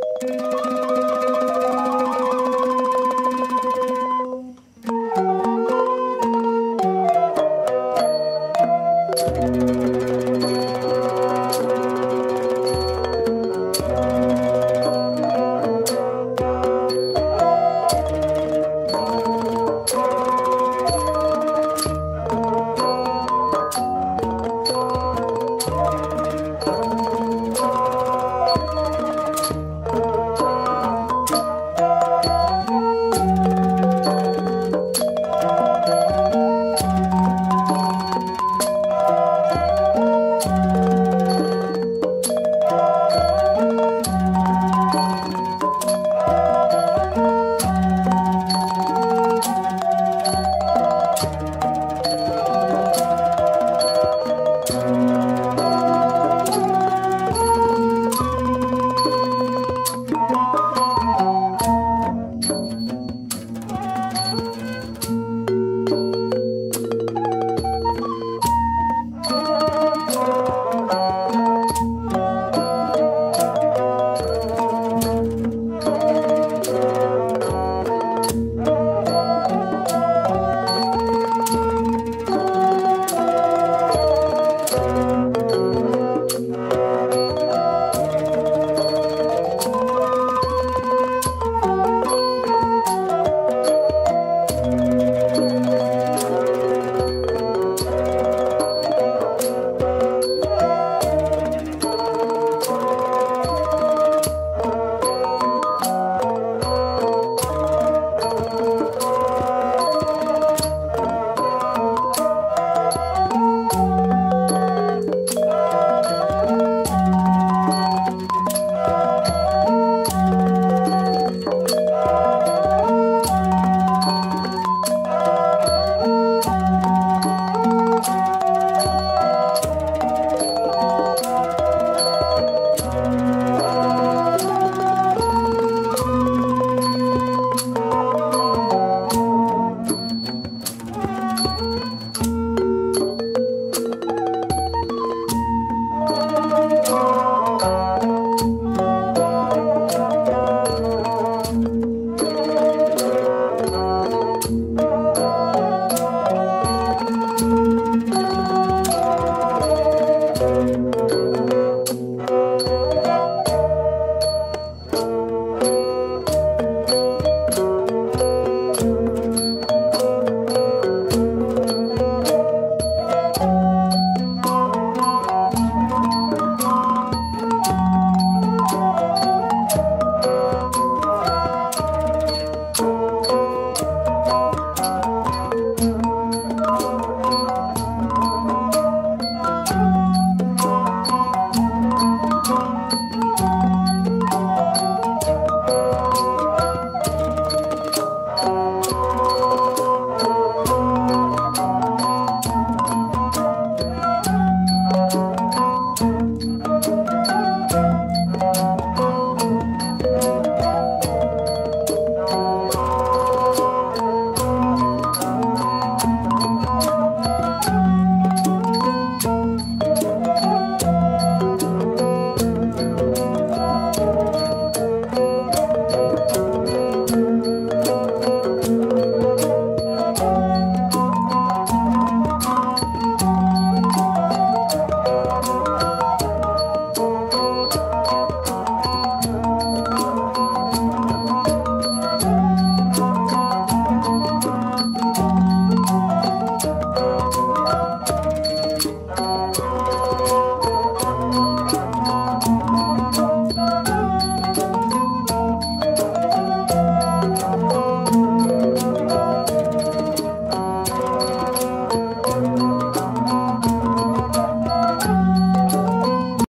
Música